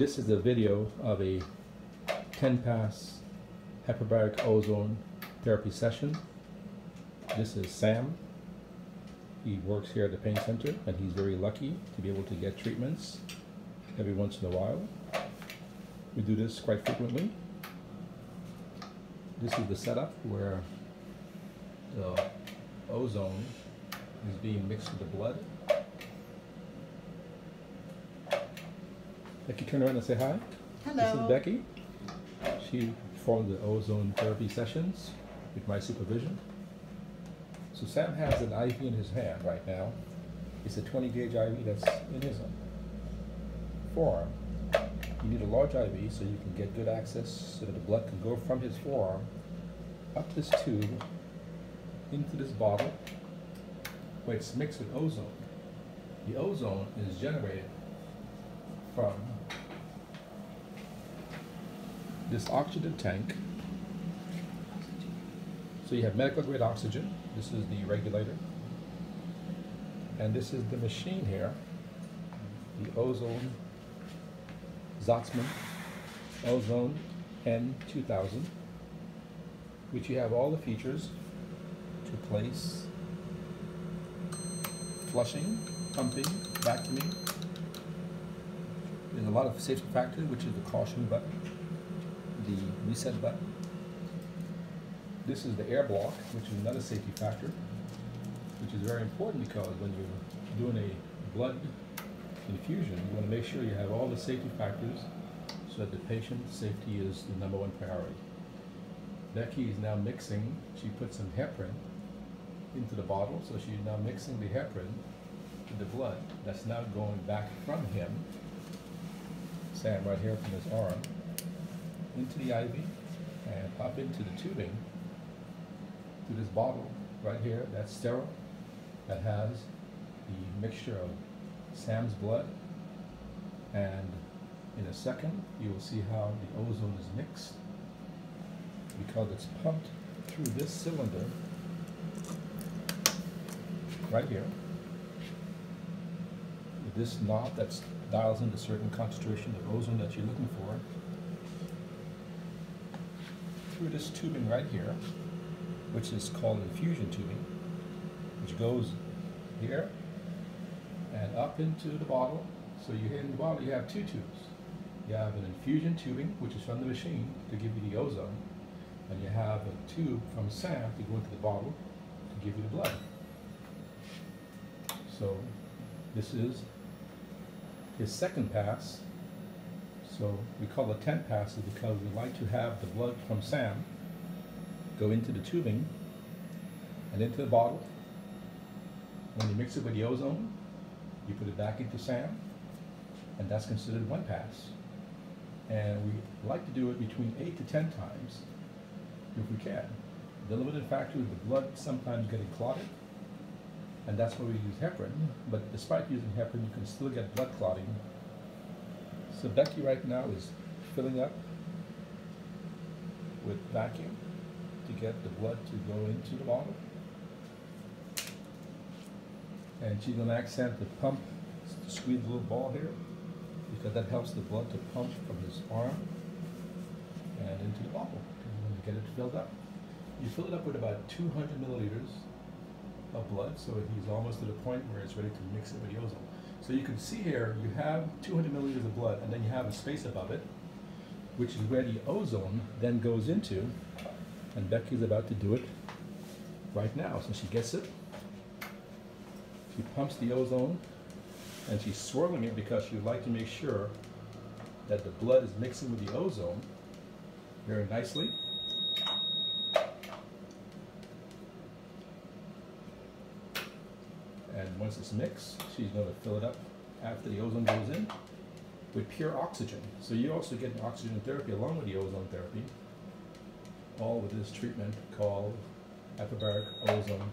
This is a video of a 10 pass hyperbaric ozone therapy session. This is Sam. He works here at the pain center and he's very lucky to be able to get treatments every once in a while. We do this quite frequently. This is the setup where the ozone is being mixed with the blood. Becky, turn around and say hi. Hello. This is Becky. She performed the ozone therapy sessions with my supervision. So Sam has an IV in his hand right now. It's a 20 gauge IV that's in his forearm. You need a large IV so you can get good access so that the blood can go from his forearm up this tube into this bottle where it's mixed with ozone. The ozone is generated from this oxygen tank. So you have medical grade oxygen. This is the regulator. And this is the machine here, the ozone Zotzmann Ozone N2000, which you have all the features to place flushing, pumping, vacuuming. There's a lot of safety factors, which is the caution button, the reset button. This is the air block, which is another safety factor, which is very important because when you're doing a blood infusion, you want to make sure you have all the safety factors so that the patient's safety is the number one priority. Becky is now mixing, she put some heparin into the bottle, so she's now mixing the heparin with the blood that's now going back from him, Sam right here from his arm, into the IV and up into the tubing to this bottle right here that's sterile, that has the mixture of Sam's blood. And in a second you will see how the ozone is mixed because it's pumped through this cylinder right here with this knob that dials in a certain concentration of ozone that you're looking for through this tubing right here which is called infusion tubing which goes here and up into the bottle. So you hit in the bottle, you have two tubes. You have an infusion tubing, which is from the machine to give you the ozone, and you have a tube from Sam to go into the bottle to give you the blood. So this is his second pass. So we call it 10 passes because we like to have the blood from Sam go into the tubing and into the bottle. When you mix it with the ozone, you put it back into SAM, and that's considered one pass. And we like to do it between eight to 10 times, if we can. The limited factor is the blood sometimes getting clotted, and that's why we use heparin. But despite using heparin, you can still get blood clotting. So Becky right now is filling up with vacuum to get the blood to go into the bottle and she's going to accent the pump, squeeze the little ball here, because that helps the blood to pump from his arm and into the bottle and get it filled up. You fill it up with about 200 milliliters of blood, so he's almost to the point where it's ready to mix it with the ozone. So you can see here, you have 200 milliliters of blood, and then you have a space above it, which is where the ozone then goes into, and Becky's about to do it right now. So she gets it, she pumps the ozone and she's swirling it because she would like to make sure that the blood is mixing with the ozone very nicely. And once it's mixed, she's going to fill it up after the ozone goes in with pure oxygen. So you also get oxygen therapy along with the ozone therapy, all with this treatment called hyperbaric ozone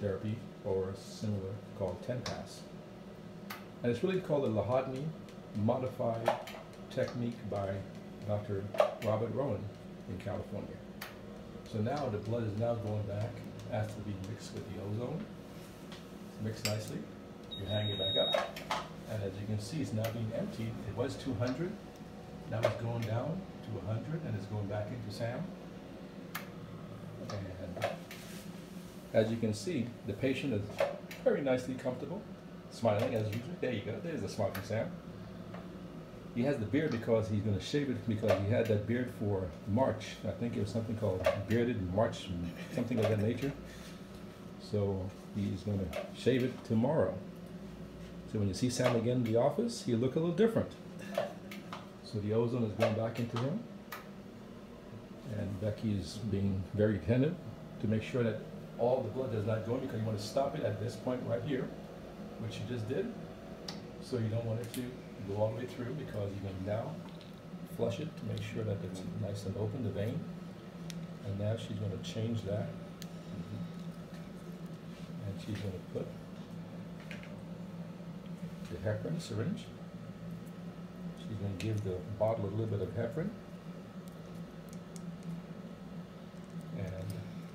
therapy or similar called 10-pass. And it's really called the Lahodny Modified Technique by Dr. Robert Rowen in California. So now the blood is now going back after being mixed with the ozone. Mixed nicely. You hang it back up. And as you can see, it's now being emptied. It was two hundred, now it's going down to hundred, and it's going back into Sam. And as you can see, the patient is very nicely comfortable, smiling as usual. There you go, there's a smile Sam. He has the beard because he's gonna shave it because he had that beard for March. I think it was something called bearded March, something of that nature. So he's gonna shave it tomorrow. So when you see Sam again in the office, he'll look a little different. So the ozone is going back into him. And Becky is being very attentive to make sure that all the blood does not go in because you want to stop it at this point right here, which you just did. So you don't want it to go all the way through because you're going to now flush it to make sure that it's nice and open, the vein. And now she's going to change that. She's going to put the heparin syringe. She's going to give the bottle a little bit of heparin. And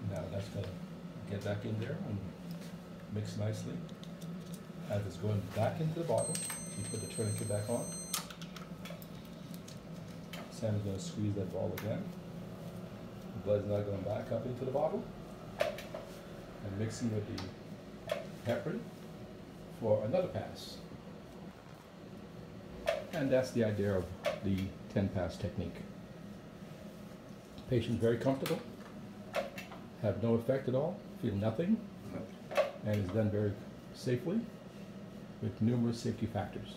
now that's going to get back in there and mix nicely. As it's going back into the bottle, you put the tourniquet back on. Sam is going to squeeze that ball again. The blood is now going back up into the bottle and mixing with the heparin for another pass. And that's the idea of the 10 pass technique. Patient very comfortable, have no effect at all, feel nothing, and is done very safely with numerous safety factors.